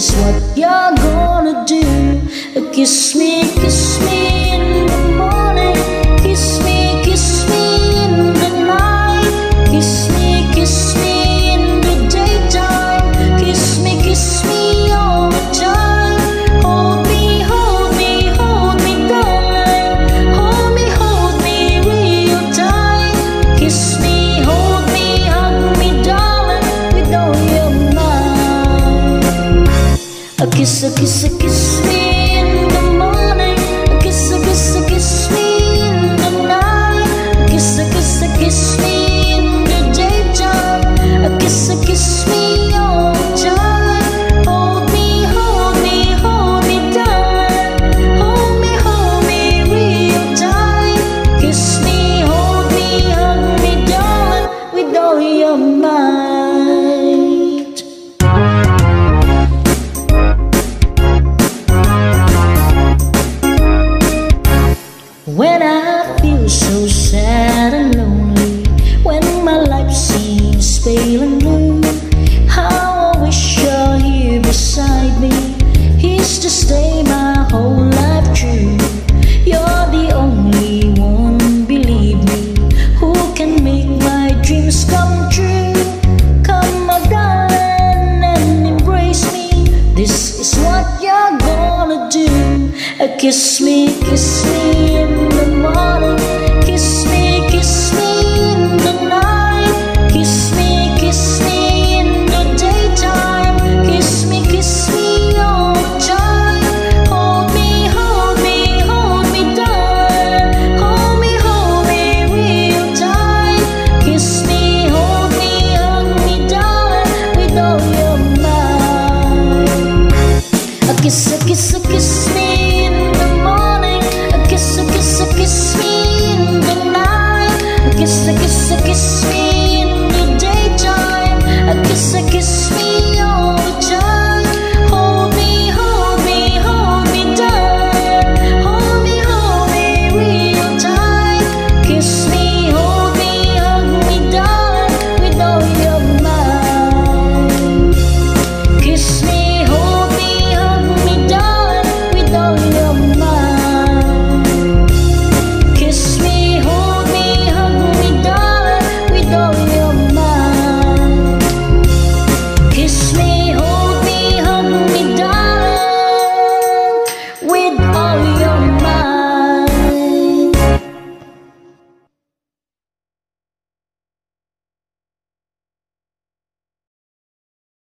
is what you're gonna do. Kiss me, kiss me. Kiss, kiss, kiss me. When I feel so sad and lonely, when my life seems pale and blue, how I wish you're here beside me. Here's to stay my whole life true. You're the only one, believe me, who can make my dreams come true. Come, my darling, and embrace me. This is what you're gonna do. Kiss me, kiss me. A kiss, a kiss, a kiss me in the night. A kiss, a kiss, a kiss me.